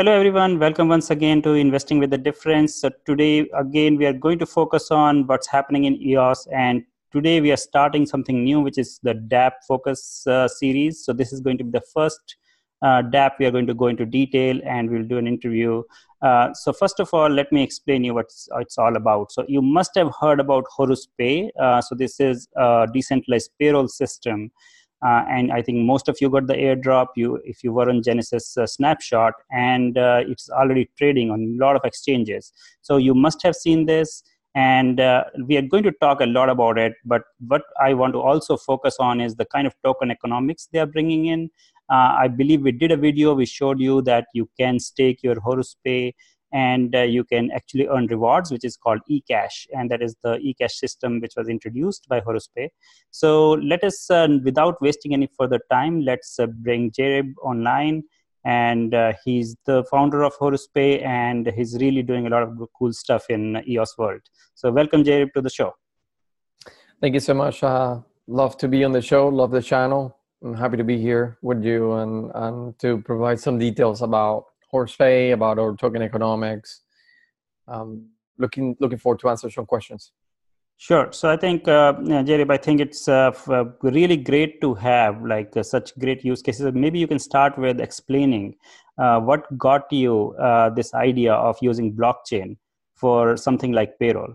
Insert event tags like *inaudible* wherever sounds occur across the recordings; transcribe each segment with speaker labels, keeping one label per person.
Speaker 1: Hello, everyone. Welcome once again to Investing with the Difference. So, today, again, we are going to focus on what's happening in EOS. And today, we are starting something new, which is the DApp Focus uh, series. So, this is going to be the first uh, DApp we are going to go into detail and we'll do an interview. Uh, so, first of all, let me explain you what it's all about. So, you must have heard about Horus Pay. Uh, so, this is a decentralized payroll system uh, and I think most of you got the airdrop. You, if you were on Genesis uh, Snapshot, and uh, it's already trading on a lot of exchanges. So you must have seen this, and uh, we are going to talk a lot about it. But what I want to also focus on is the kind of token economics they are bringing in. Uh, I believe we did a video. We showed you that you can stake your Horus Pay and uh, you can actually earn rewards which is called ecash and that is the ecash system which was introduced by horuspay so let us uh, without wasting any further time let's uh, bring Jarib online and uh, he's the founder of horuspay and he's really doing a lot of cool stuff in eos world. So welcome Jarib to the show.
Speaker 2: Thank you so much uh, love to be on the show love the channel. I'm happy to be here with you and, and to provide some details about Horus about our token economics. Um, looking looking forward to answer some questions.
Speaker 1: Sure. So I think, uh, Jerry, I think it's uh, uh, really great to have like uh, such great use cases. Maybe you can start with explaining uh, what got you uh, this idea of using blockchain for something like payroll.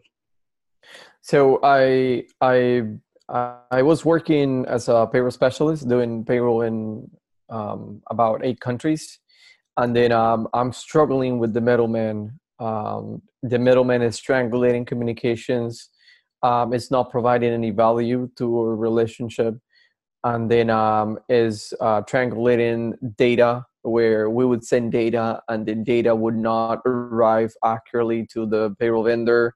Speaker 2: So I I I was working as a payroll specialist doing payroll in um, about eight countries and then um, I'm struggling with the middleman. Um, the middleman is strangulating communications. Um, it's not providing any value to a relationship, and then um, is uh, triangulating data where we would send data and the data would not arrive accurately to the payroll vendor,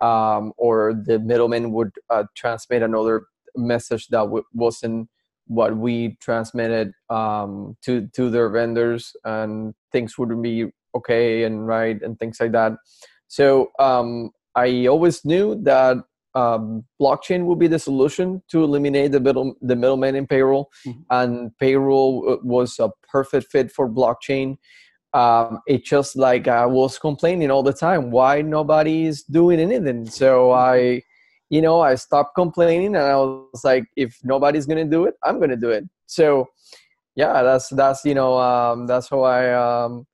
Speaker 2: um, or the middleman would uh, transmit another message that w- wasn't what we transmitted um, to to their vendors and things wouldn't be okay and right and things like that. So um, i always knew that um, blockchain will be the solution to eliminate the middle the middleman in payroll mm-hmm. and payroll uh, was a perfect fit for blockchain. Um, it's just like i was complaining all the time why nobody is doing anything? So i you know, I stopped complaining and I was like, if nobody's gonna do it, I'm gonna do it. So yeah, that's that's you know, um, that's how I um,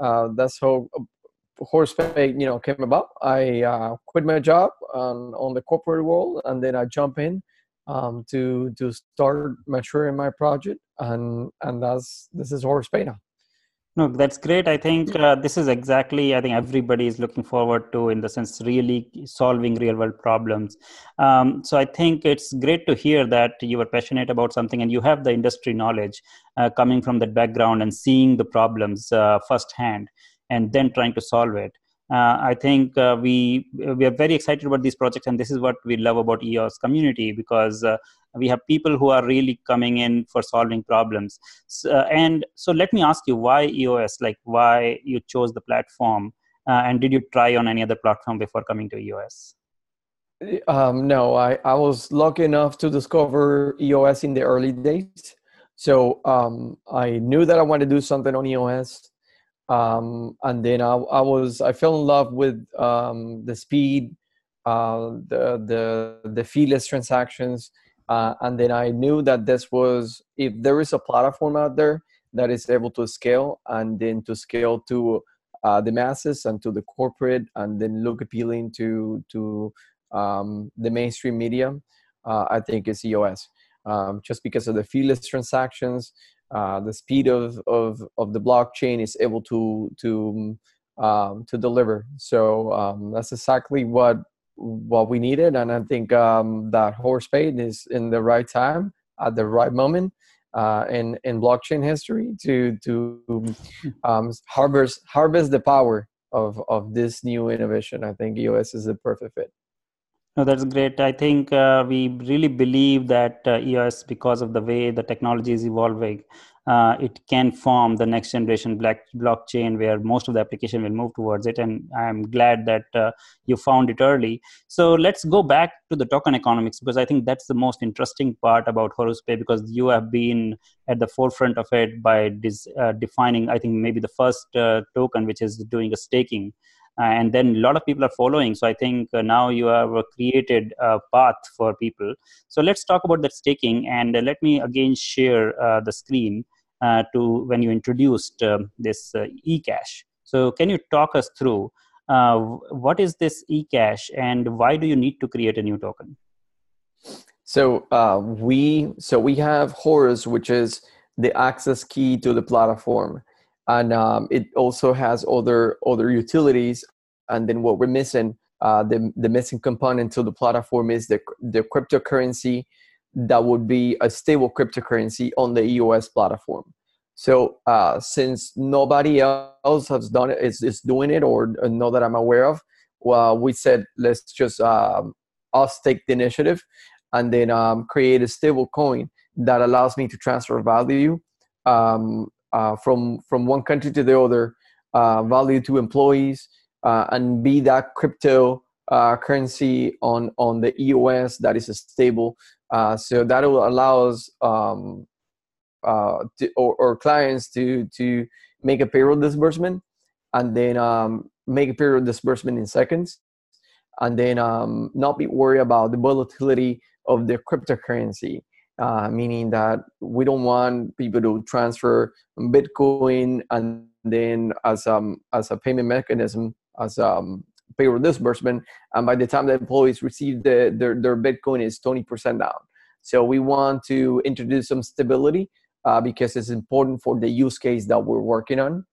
Speaker 2: uh, that's how Horuspay you know came about. I uh, quit my job on, on the corporate world and then I jump in um, to to start maturing my project and and that's this is Horuspay now.
Speaker 1: No, that's great. I think uh, this is exactly, I think everybody is looking forward to, in the sense, really solving real world problems. Um, so I think it's great to hear that you are passionate about something and you have the industry knowledge uh, coming from that background and seeing the problems uh, firsthand and then trying to solve it. Uh, I think uh, we we are very excited about these projects, and this is what we love about EOS community because uh, we have people who are really coming in for solving problems. So, uh, and so, let me ask you why EOS? Like, why you chose the platform, uh, and did you try on any other platform before coming to EOS?
Speaker 2: Um, no, I I was lucky enough to discover EOS in the early days. So um, I knew that I wanted to do something on EOS um, and then I, I, was I fell in love with um, the speed, uh, the the the feeless transactions, uh, and then I knew that this was if there is a platform out there that is able to scale and then to scale to uh, the masses and to the corporate and then look appealing to to um, the mainstream media, uh, I think is EOS. Um, just because of the feeless transactions, uh, the speed of, of, of the blockchain is able to to um, to deliver. So um, that's exactly what what we needed, and I think um, that Horuspay is in the right time at the right moment uh, in in blockchain history to to *laughs* um, harvest harvest the power of of this new innovation. I think EOS is the perfect fit.
Speaker 1: No, that's great. I think uh, we really believe that uh, EOS, because of the way the technology is evolving, uh, it can form the next generation black blockchain where most of the application will move towards it. And i'm glad that uh, you found it early. So let's go back to the token economics because i think that's the most interesting part about horuspay because you have been at the forefront of it by dis, uh, defining i think maybe the first uh, token which is doing a staking. And then a lot of people are following. So i think uh, now you have created a path for people. So let's talk about that staking. And uh, let me again share uh, the screen. uh, to when you introduced um, this uh, ecash so can you talk us through uh, what is this ecash and why do you need to create a new token?
Speaker 2: So we so we have horus which is the access key to the platform. And um, it also has other other utilities. And then what we're missing uh, the, the missing component to the platform is the, the cryptocurrency that would be a stable cryptocurrency on the EOS platform. So uh, since nobody else has done it, is, is doing it or know that I'm aware of, well, we said let's just um, us take the initiative and then um, create a stable coin that allows me to transfer value um, uh, from from one country to the other, uh, value to employees, uh, and be that crypto uh, currency on on the EOS that is a stable. Uh, so that will allow us um, to, or, or, clients to to make a payroll disbursement and then um, make a payroll disbursement in seconds and then um, not be worried about the volatility of the cryptocurrency. Uh, meaning that we don't want people to transfer Bitcoin and then as um as a payment mechanism as um payroll disbursement, and by the time the employees receive the, their their Bitcoin is twenty percent down. So we want to introduce some stability uh, because it's important for the use case that we're working on.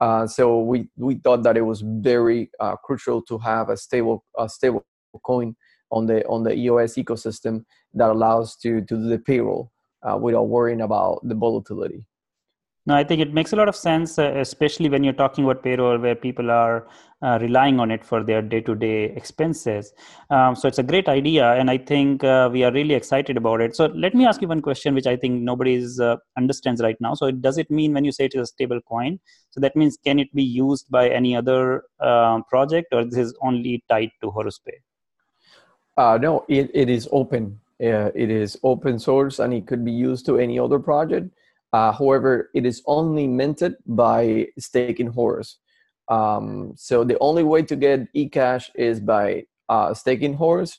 Speaker 2: Uh, so we we thought that it was very uh, crucial to have a stable a stable coin on the on the EOS ecosystem that allows to to do the payroll uh, without worrying about the volatility.
Speaker 1: No, I think it makes a lot of sense, uh, especially when you're talking about payroll, where people are uh, relying on it for their day-to-day expenses. Um, so it's a great idea, and I think uh, we are really excited about it. So let me ask you one question, which I think nobody uh, understands right now. So does it mean when you say it is a stable coin? So that means can it be used by any other uh, project, or this is only tied to Horuspay?
Speaker 2: Uh, no, it, it is open. Uh, it is open source and it could be used to any other project. Uh, however, it is only minted by staking Horus. Um, so the only way to get eCash is by uh, staking Horus.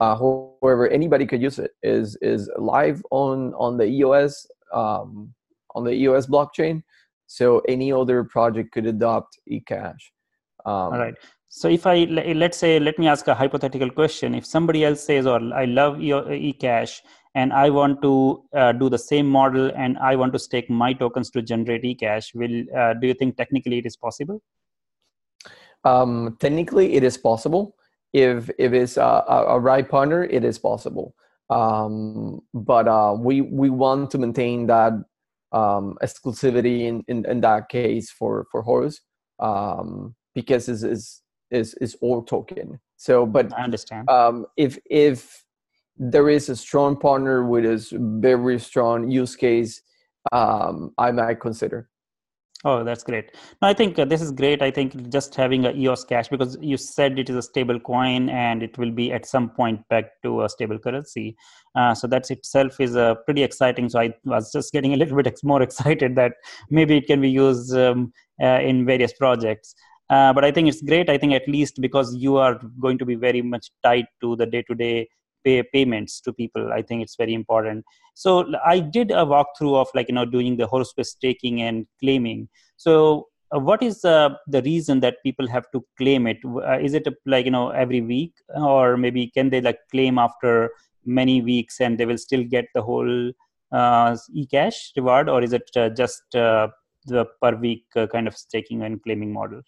Speaker 2: Uh, however, anybody could use it. is is live on on the EOS um, on the EOS blockchain. So any other project could adopt eCash.
Speaker 1: Um, All right so if i let's say let me ask a hypothetical question if somebody else says or i love ecash and i want to uh, do the same model and i want to stake my tokens to generate ecash will uh, do you think technically it is possible
Speaker 2: um, technically it is possible if if it's a, a right partner it is possible um, but uh, we we want to maintain that um, exclusivity in, in, in that case for for horus um, because it's, it's is is all token. So, but
Speaker 1: I understand.
Speaker 2: Um, if if there is a strong partner with a very strong use case, um, I might consider.
Speaker 1: Oh, that's great. No, I think uh, this is great. I think just having a EOS cash because you said it is a stable coin and it will be at some point back to a stable currency. Uh, so that itself is uh, pretty exciting. So I was just getting a little bit more *laughs* excited that maybe it can be used um, uh, in various projects. Uh, but I think it's great. I think at least because you are going to be very much tied to the day-to-day pay payments to people. I think it's very important. So I did a walkthrough of like you know doing the Horus staking and claiming. So uh, what is uh, the reason that people have to claim it? Uh, is it like you know every week, or maybe can they like claim after many weeks and they will still get the whole uh, e-cash reward, or is it uh, just the per week kind of staking and claiming model?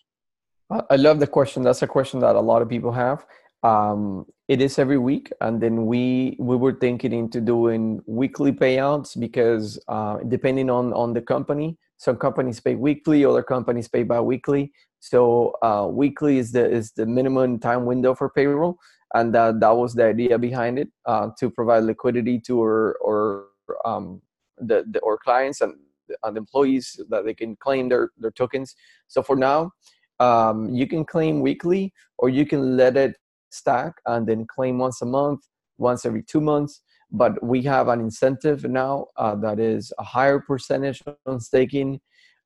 Speaker 2: I love the question. That's a question that a lot of people have. Um, it is every week, and then we we were thinking into doing weekly payouts because uh, depending on on the company, some companies pay weekly, other companies pay bi-weekly. So uh, weekly is the is the minimum time window for payroll, and that that was the idea behind it uh, to provide liquidity to our or um, the, the our clients and the employees that they can claim their their tokens. So for now, um, you can claim weekly, or you can let it stack and then claim once a month, once every two months. But we have an incentive now uh, that is a higher percentage on staking.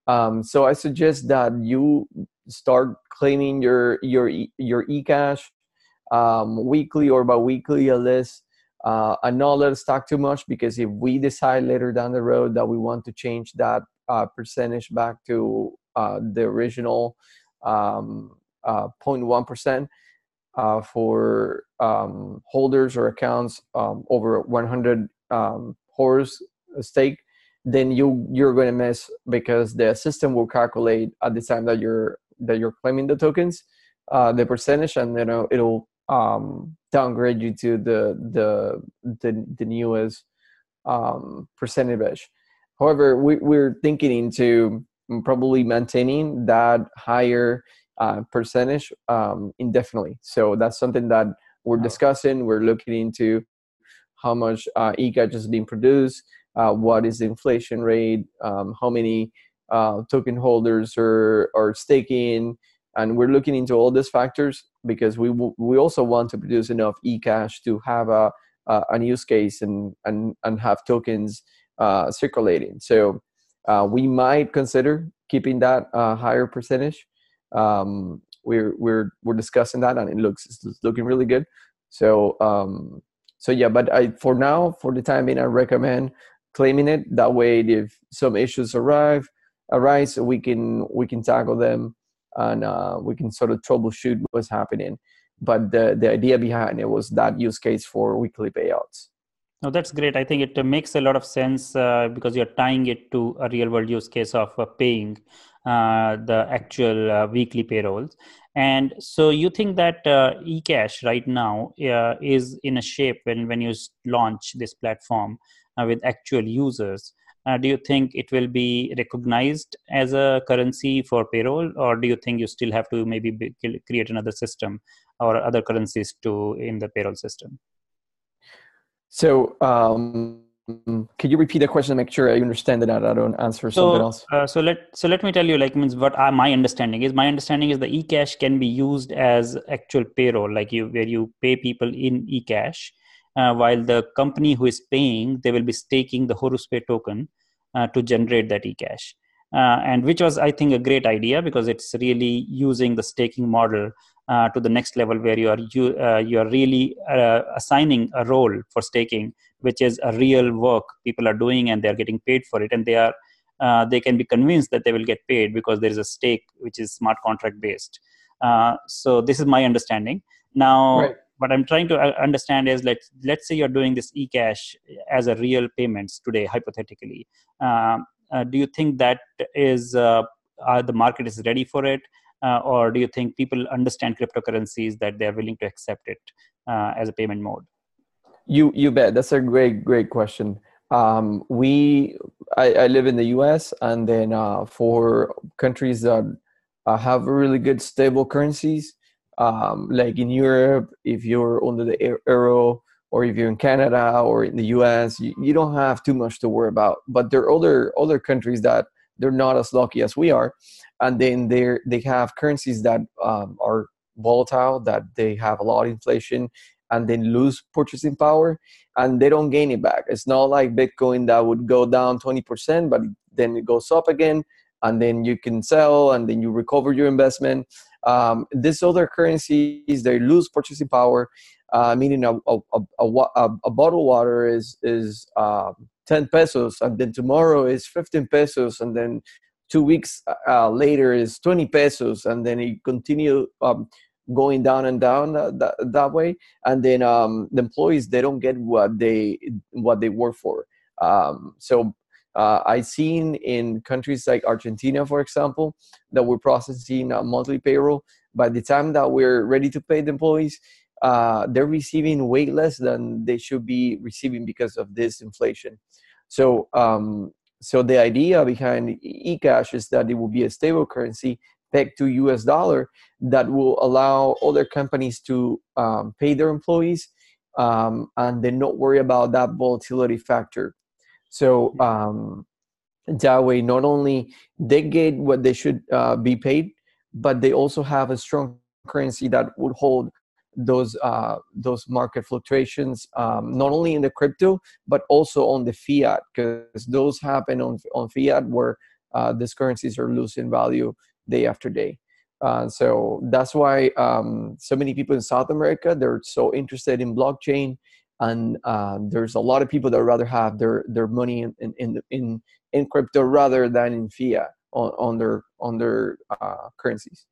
Speaker 2: Um, so I suggest that you start claiming your your your eCash um, weekly or bi-weekly at least. Uh, and not let it stack too much because if we decide later down the road that we want to change that uh, percentage back to uh, the original um, 0.1%, uh, for um, holders or accounts um, over 100 um, Horus stake, then you you're going to miss because the system will calculate at the time that you're that you're claiming the tokens uh, the percentage, and you know it'll um, downgrade you to the the the, the newest um, percentage. However, we, we're thinking into probably maintaining that higher uh, percentage um, indefinitely. So that's something that we're discussing. We're looking into how much uh, eCash is being produced, uh, what is the inflation rate, um, how many uh, token holders are, are staking, and we're looking into all these factors because we w- we also want to produce enough eCash to have a, a an use case and and and have tokens uh, circulating. So uh, we might consider keeping that uh, higher percentage um, we're we're we're discussing that and it looks it's looking really good. So um so yeah but i for now for the time being i recommend claiming it. That way if some issues arrive arise we can we can tackle them and uh, we can sort of troubleshoot what's happening. But the the idea behind it was that use case for weekly payouts.
Speaker 1: No, that's great. I think it makes a lot of sense uh, because you're tying it to a real world use case of uh, paying the actual uh, weekly payrolls. And so you think that uh, eCash right now uh, is in a shape when, when you launch this platform with actual users. do you think it will be recognized as a currency for payroll, or do you think you still have to maybe be, create another system or other currencies to in the payroll system?
Speaker 2: So, um, could you repeat the question to make sure I understand that I don't answer
Speaker 1: so,
Speaker 2: something else?
Speaker 1: Uh, so let so let me tell you, like means what I, my understanding is. My understanding is the eCash can be used as actual payroll, like you where you pay people in eCash, uh, while the company who is paying they will be staking the Horus Pay token uh, to generate that eCash. Uh, and which was, I think, a great idea because it's really using the staking model uh, to the next level where you are you uh, you are really uh, assigning a role for staking which is a real work people are doing and they are getting paid for it. And they are uh, they can be convinced that they will get paid because there is a stake which is smart contract based. Uh, so this is my understanding. Now right. what i'm trying to understand is let's let's say you're doing this ecash as a real payments today hypothetically. Do you think that is the market is ready for it? Uh, or do you think people understand cryptocurrencies that they're willing to accept it uh, as a payment mode
Speaker 2: you you bet. That's a great great question. Um, we I, I, live in the us and then uh, for countries that uh, have really good stable currencies um, like in europe if you're under the euro or if you're in canada or in the us you, you don't have too much to worry about. But there are other other countries that they're not as lucky as we are and then they they have currencies that um, are volatile that they have a lot of inflation and then lose purchasing power and they don't gain it back. It's not like bitcoin that would go down 20% but then it goes up again and then you can sell and then you recover your investment. Um, these other currencies they lose purchasing power. Uh, meaning a, a, a, a, bottle water is is uh, 10 pesos and then tomorrow is 15 pesos and then two weeks uh, later is 20 pesos and then it continue um, going down and down uh, that, that way. And then um, the employees they don't get what they what they work for. Um, so uh, i've seen in countries like argentina for example that we're processing a monthly payroll. By the time that we're ready to pay the employees uh, they're receiving way less than they should be receiving because of this inflation. So um, so the idea behind eCash is that it will be a stable currency pegged to US dollar that will allow other companies to um, pay their employees um, and then not worry about that volatility factor. So um, that way not only they get what they should uh, be paid but they also have a strong currency that would hold those uh, those market fluctuations um, not only in the crypto but also on the fiat because those happen on on fiat where uh, these currencies are losing value day after day. Uh, so that's why um, so many people in South America they're so interested in blockchain, and uh, there's a lot of people that rather have their their money in in in, in crypto rather than in fiat on, on their on their uh, currencies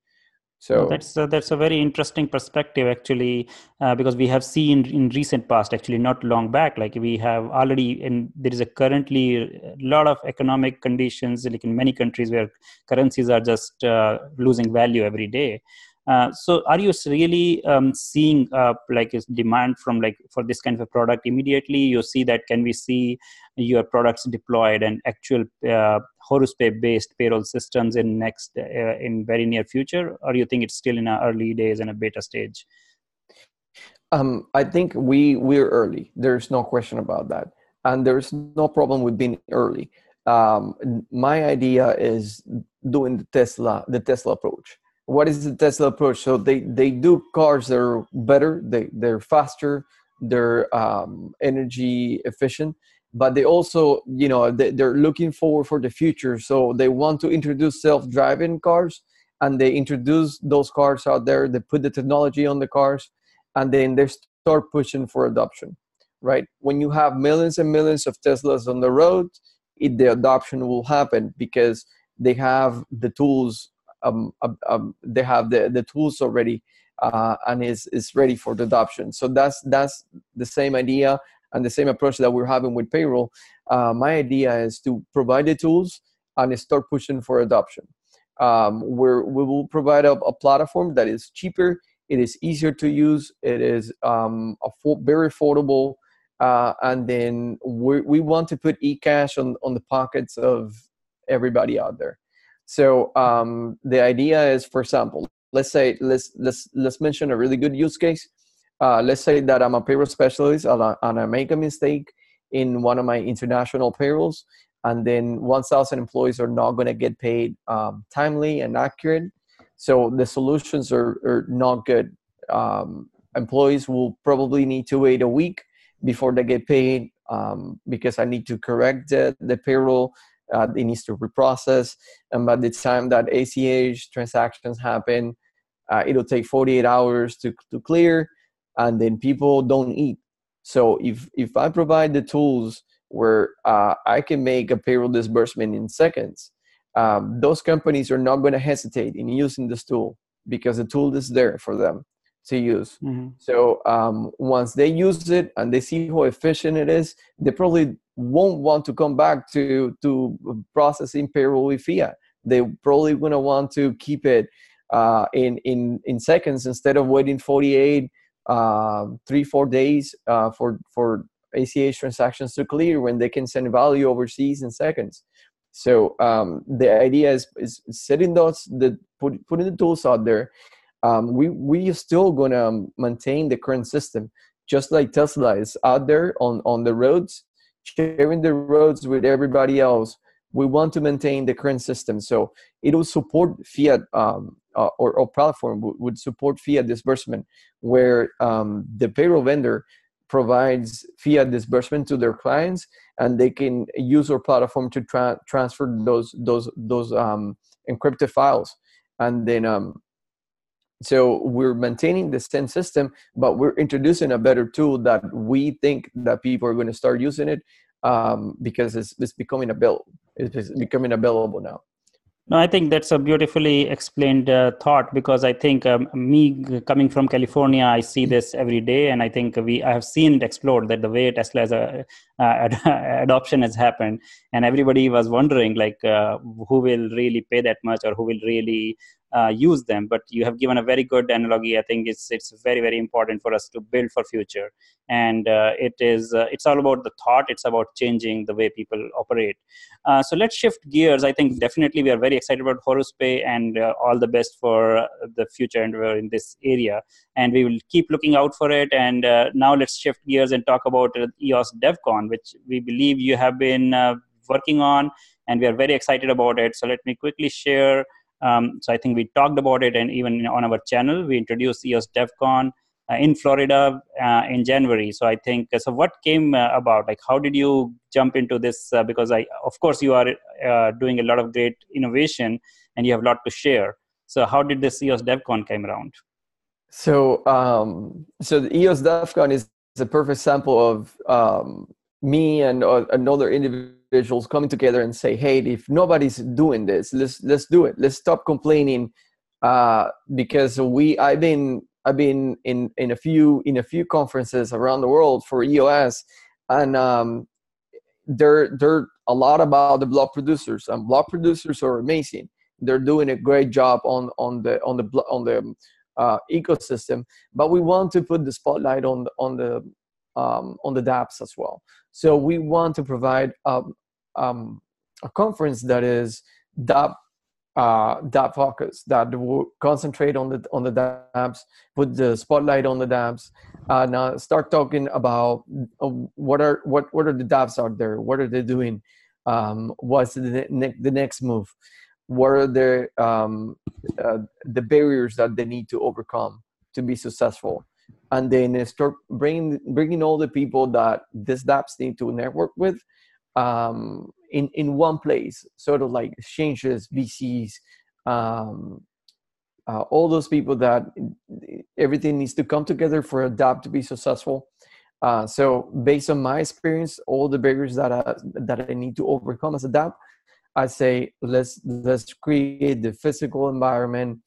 Speaker 1: so that's uh, that's a very interesting perspective actually uh, because we have seen in recent past actually not long back like we have already in there is a currently a lot of economic conditions like in many countries where currencies are just uh, losing value every day. Uh, so are you really um, seeing uh, like a demand from like for this kind of a product immediately? You see that can we see your products deployed and actual uh, HorusPay based payroll systems in next uh, in very near future or you think it's still in early days and a beta stage?
Speaker 2: Um, i think we we're early. There's no question about that. And there's no problem with being early. Um, my idea is doing the tesla the tesla approach. What is the Tesla approach? So they they do cars that are better, they they're faster, they're um, energy efficient, but they also you know they, they're looking forward for the future. So they want to introduce self-driving cars, and they introduce those cars out there. They put the technology on the cars, and then they start pushing for adoption. Right when you have millions and millions of Teslas on the road, it, the adoption will happen because they have the tools um, um, they have the, the tools already uh, and is, is ready for the adoption. So that's that's the same idea and the same approach that we're having with payroll. Uh, my idea is to provide the tools and start pushing for adoption. Um, where we will provide a, a, platform that is cheaper, it is easier to use, it is um, very affordable, uh, and then we, want to put eCash on, on the pockets of everybody out there. So um, the idea is, for example, let's say let's let's let's mention a really good use case. Uh, let's say that I'm a payroll specialist and I, make a mistake in one of my international payrolls, and then 1,000 employees are not going to get paid um, timely and accurate. So the solutions are, are not good. Um, employees will probably need to wait a week before they get paid um, because I need to correct the, the payroll uh, it needs to reprocess. And by the time that ACH transactions happen, uh, it'll take 48 hours to, to clear, and then people don't eat. So if if I provide the tools where uh, I can make a payroll disbursement in seconds, um, those companies are not going to hesitate in using this tool because the tool is there for them to use. Mm-hmm. So um, once they use it and they see how efficient it is, they probably won't want to come back to to processing payroll with fiat. They probably gonna want to keep it uh, in in in seconds instead of waiting 48, uh, three four days uh, for for ACH transactions to clear when they can send value overseas in seconds. So um, the idea is, is setting those the put, putting the tools out there. Um, we we are still gonna maintain the current system, just like Tesla is out there on on the roads sharing the roads with everybody else we want to maintain the current system so it will support fiat um, uh, or, or, platform would support fiat disbursement where um, the payroll vendor provides fiat disbursement to their clients and they can use our platform to tra- transfer those those those um, encrypted files. And then um, so we're maintaining the same system but we're introducing a better tool that we think that people are going to start using it um, because it's, it's becoming available it's becoming available now
Speaker 1: no, I think that's a beautifully explained uh, thought because I think um, me coming from California, I see this every day, and I think we I have seen it explode that the way Tesla's uh, *laughs* ad- adoption has happened, and everybody was wondering like uh, who will really pay that much or who will really uh, use them but you have given a very good analogy. I think it's it's very very important for us to build for future. And uh, it is uh, it's all about the thought. It's about changing the way people operate. Uh, so let's shift gears. I think definitely we are very excited about HorusPay and uh, all the best for the future and we're in this area. And we will keep looking out for it. And now let's shift gears and talk about eos devcon which we believe you have been working on and we are very excited about it. So let me quickly share. Um, so I think we talked about it, and even on our channel, we introduced EOS DevCon uh, in Florida uh, in January. So I think uh, so. What came uh, about? Like, how did you jump into this? Uh, because I, of course, you are uh, doing a lot of great innovation, and you have a lot to share. So how did this EOS DevCon came around?
Speaker 2: So, um, so the EOS DevCon is a perfect sample of um, me and another individuals coming together and say, "Hey, if nobody's doing this, let's let's do it. Let's stop complaining." Uh, because we, I've been I've been in in a few in a few conferences around the world for EOS, and um, they're they're a lot about the block producers, and block producers are amazing. They're doing a great job on on the on the on the uh, ecosystem, but we want to put the spotlight on on the um, on the dApps as well. So we want to provide um, um, a conference that is dApp uh, dApp focus that will concentrate on the on the dApps, put the spotlight on the dApps, and uh, start talking about uh, what are what what are the dApps out there, what are they doing, um, what's the ne- the next move, what are the um, uh, the barriers that they need to overcome to be successful? And then start bringing bringing all the people that these dApps need to network with um, in in one place, sort of like exchanges, VCs, um, uh, all those people that everything needs to come together for a dApp to be successful. Uh, so based on my experience, all the barriers that I, that I need to overcome as a dApp, I say let's let's create the physical environment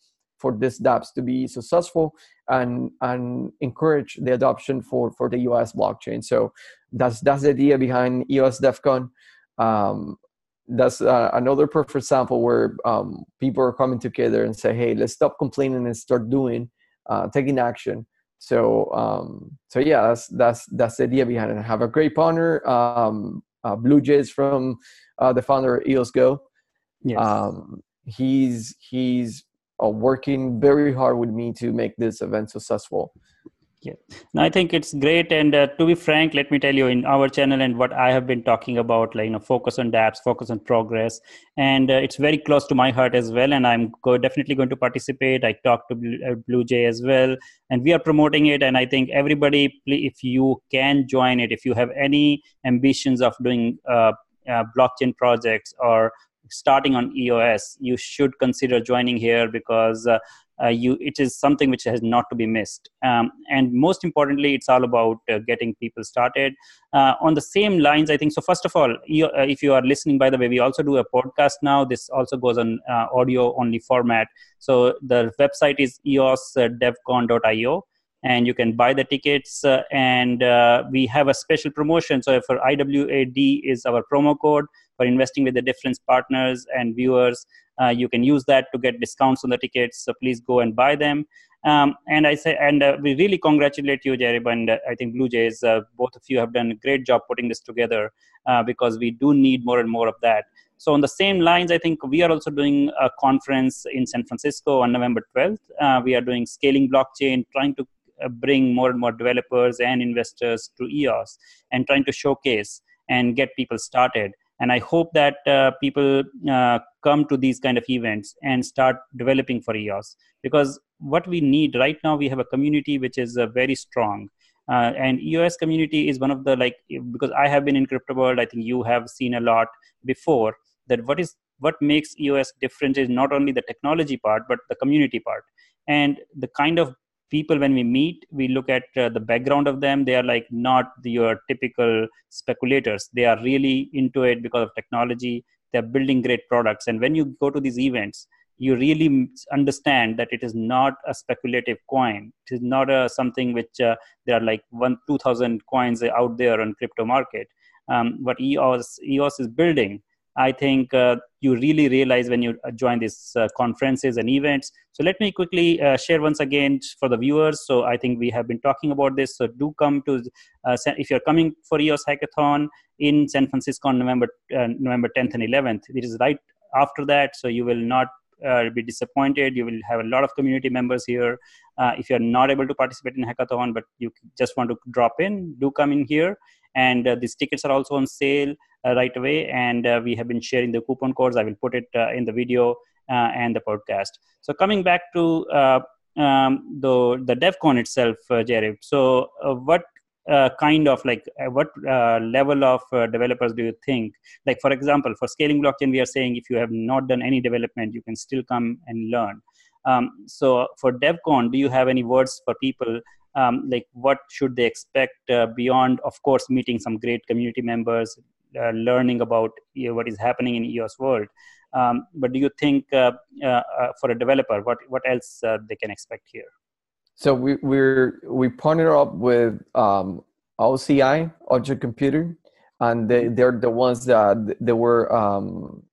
Speaker 2: for these dApps to be successful and and encourage the adoption for for the EOS blockchain. So that's that's the idea behind EOS DevCon. Um, that's uh, another perfect example where um, people are coming together and say, "Hey, let's stop complaining and start doing, uh, taking action." So, um, so yeah, that's that's that's the idea behind it. I have a great partner, um, uh, Blue Jays from uh, the founder of EOS Go. Yes. Um, he's he's uh, working very hard with me to make this event successful.
Speaker 1: Yeah. No, i think it's great. And uh, to be frank let me tell you in our channel and what i have been talking about like you know focus on dapps focus on progress. And uh, it's very close to my heart as well. And i'm go- definitely going to participate. I talked to blue, uh, blue jay as well. And we are promoting it. And i think everybody if you can join it if you have any ambitions of doing uh, uh, blockchain projects or starting on EOS, you should consider joining here because uh, uh, you it is something which has not to be missed. Um, and most importantly, it's all about uh, getting people started. Uh, on the same lines, I think so. First of all, you, uh, if you are listening, by the way, we also do a podcast now. This also goes on audio only format. So the website is eosdevcon.io and you can buy the tickets uh, and uh, we have a special promotion so for iwad is our promo code for investing with the different partners and viewers uh, you can use that to get discounts on the tickets so please go and buy them um, and i say and uh, we really congratulate you Jerry, and uh, i think blue jays uh, both of you have done a great job putting this together because we do need more and more of that so on the same lines, I think we are also doing a conference in San Francisco on November 12th. Uh, we are doing scaling blockchain, trying to uh, bring more and more developers and investors to EOS and trying to showcase and get people started. And I hope that uh, people uh, come to these kind of events and start developing for EOS because what we need right now, we have a community which is uh, very strong. Uh, and EOS community is one of the like because I have been in crypto world. I think you have seen a lot before that. What is what makes EOS different is not only the technology part but the community part and the kind of people when we meet we look at uh, the background of them. They are like not your typical speculators. They are really into it because of technology. They're building great products. And when you go to these events you really understand that it is not a speculative coin. It is not a something which uh, there are like one 2000 coins out there on crypto market. Um, what eos eos is building I think uh, you really realize when you uh, join these uh, conferences and events. So let me quickly uh, share once again for the viewers. So I think we have been talking about this. So do come to uh, if you're coming for EOS Hackathon in San Francisco on November uh, November 10th and 11th. It is right after that, so you will not uh, be disappointed. You will have a lot of community members here. Uh, if you're not able to participate in hackathon, but you just want to drop in, do come in here and uh, these tickets are also on sale uh, right away. And uh, we have been sharing the coupon codes. I will put it uh, in the video and the podcast. So coming back to um, the the devcon itself uh, Jarib. so what uh, kind of like uh, what uh, level of uh, developers do you think? Like for example for scaling blockchain we are saying if you have not done any development you can still come and learn. Um, so for devcon do you have any words for people um, like what should they expect uh, beyond of course meeting some great community members uh, learning about you know, what is happening in eos world. Um, but do you think for a developer what what else they can expect here?
Speaker 2: So we we're we partner up with um, OCI, Object Computer, and they they're the ones that they were um,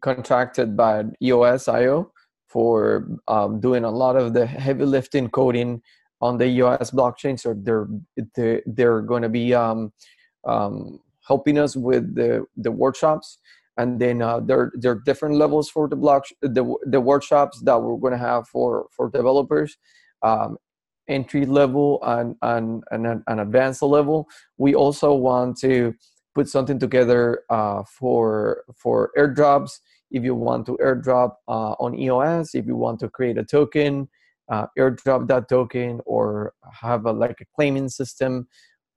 Speaker 2: contracted by EOS.io for um, doing a lot of the heavy lifting coding on the EOS blockchain. So they're they're, they're going to be um, um, helping us with the the workshops. And then uh, there, there are different levels for the block the, the workshops that we're going to have for for developers um, entry level and, and, and an advanced level. We also want to put something together uh, for for airdrops. If you want to airdrop uh, on EOS, if you want to create a token, uh, airdrop that token, or have a like a claiming system,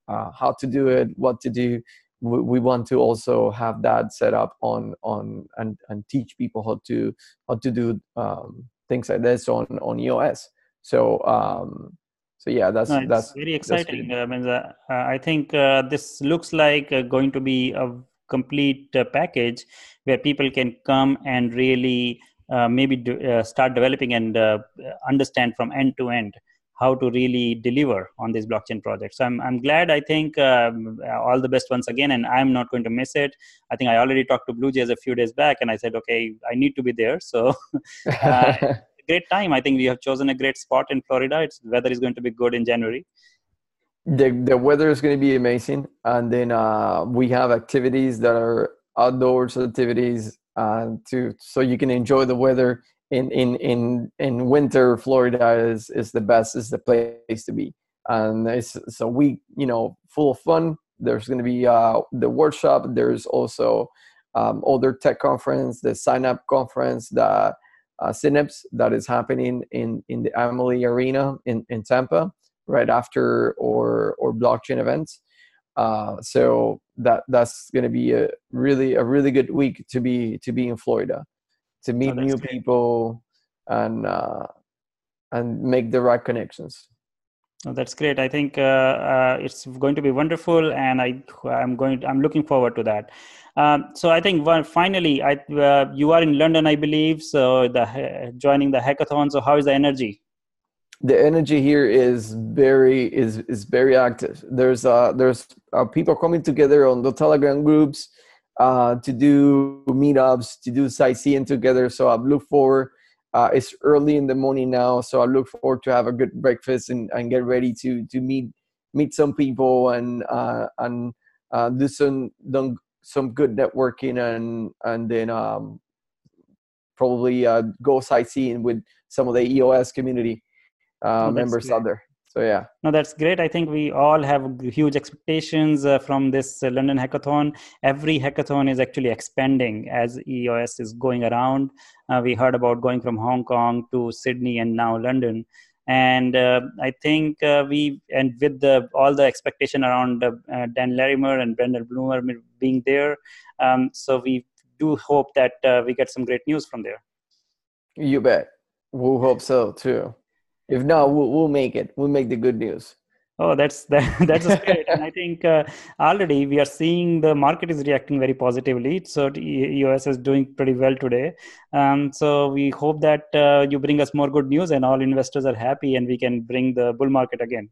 Speaker 2: uh, how to do it, what to do. We, we want to also have that set up on on and, and teach people how to how to do um, things like this on on EOS. So um, so yeah that's no, that's
Speaker 1: very exciting that's i mean uh, i think uh, this looks like uh, going to be a complete uh, package where people can come and really uh, maybe do, uh, start developing and understand from end to end how to really deliver on these blockchain projects. So I'm, I'm glad. I think um, all the best once again, and I'm not going to miss it. I think I already talked to Blue Jays a few days back, and I said, okay, I need to be there. So *laughs* uh, *laughs* great time. I think we have chosen a great spot in Florida. It's weather is going to be good in January.
Speaker 2: The the weather is going to be amazing, and then uh, we have activities that are outdoors activities uh, to so you can enjoy the weather. In in in in winter, Florida is is the best. Is the place to be, and it's so we you know full of fun. There's going to be uh, the workshop. There's also um, other tech conference, the Synapse conference, the uh, Synapse that is happening in in the Amalie Arena in in Tampa right after or or blockchain events. Uh, so that that's going to be a really a really good week to be to be in Florida, to meet oh, new great. people and uh, and make the right connections.
Speaker 1: Oh, that's great. I think uh, uh, it's going to be wonderful, and I I'm going. I'm looking forward to that. Um, so I think well, finally, I uh, you are in London, I believe. So the joining the hackathon. So how is the energy?
Speaker 2: The energy here is very is is very active. There's uh there's uh, people coming together on the Telegram groups uh, to do meetups, to do sightseeing together. So I look forward. Uh, it's early in the morning now, so I look forward to have a good breakfast and, and get ready to to meet meet some people and uh, and uh, do some some good networking and and then um, probably uh, go sightseeing with some of the EOS community uh, oh, members great. out there. So yeah.
Speaker 1: No, that's great. I think we all have huge expectations uh, from this uh, London hackathon. Every hackathon is actually expanding as EOS is going around. Uh, we heard about going from Hong Kong to Sydney and now London and uh, I think uh, we and with the all the expectation around uh, Dan Larimer and Brendan Blumer being there, um, so we do hope that uh, we get some great news from there.
Speaker 2: You bet. We'll hope so too. If not, we'll, we'll make it. We'll make the good news.
Speaker 1: Oh, that's *laughs* that, that's great, and I think uh, already we are seeing the market is reacting very positively. So EOS is doing pretty well today. Um, so we hope that uh, you bring us more good news, and all investors are happy, and we can bring the bull market again.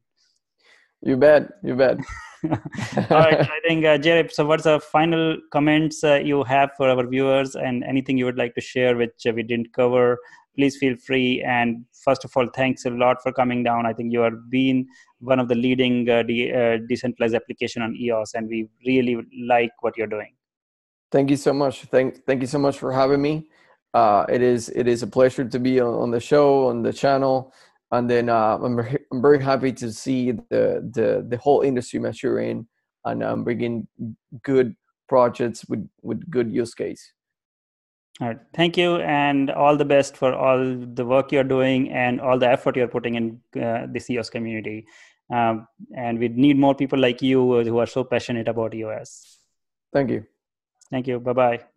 Speaker 2: You bet. You bet. *laughs*
Speaker 1: all right. I think uh, Jerry. So, what's the final comments uh, you have for our viewers, and anything you would like to share which uh, we didn't cover? Please feel free. And first of all, thanks a lot for coming down. I think you have been one of the leading uh, de- uh, decentralized application on EOS, and we really like what you're doing.
Speaker 2: Thank you so much. Thank thank you so much for having me. Uh, it is it is a pleasure to be on, on the show on the channel and then uh, I'm, I'm very happy to see the, the the whole industry maturing and um, bringing good projects with with good use case.
Speaker 1: All right. Thank you, and all the best for all the work you're doing and all the effort you're putting in uh, the EOS community. Um, and we need more people like you who are so passionate about EOS.
Speaker 2: Thank you.
Speaker 1: Thank you. Bye bye.